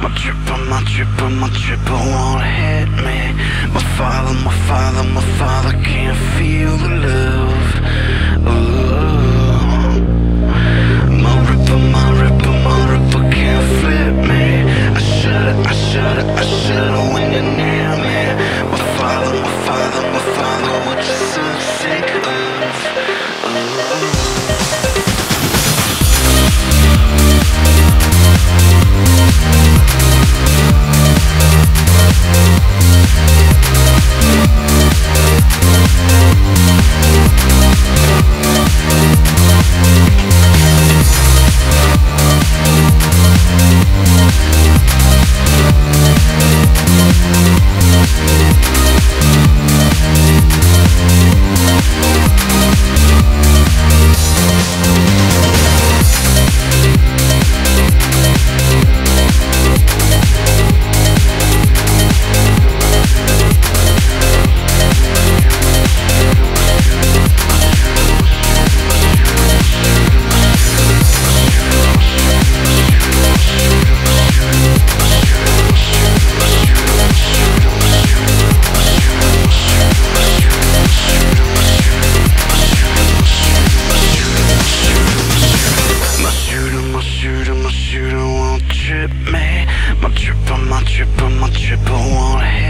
My tripper, my tripper, my tripper won't hit me. My father, my father, my father can't feel the love. Oh. My ripper, my ripper, my ripper can't flip me. I should've, I should've, I should've when your name trip, man. My trip, my trip, my trip, I wanna hit.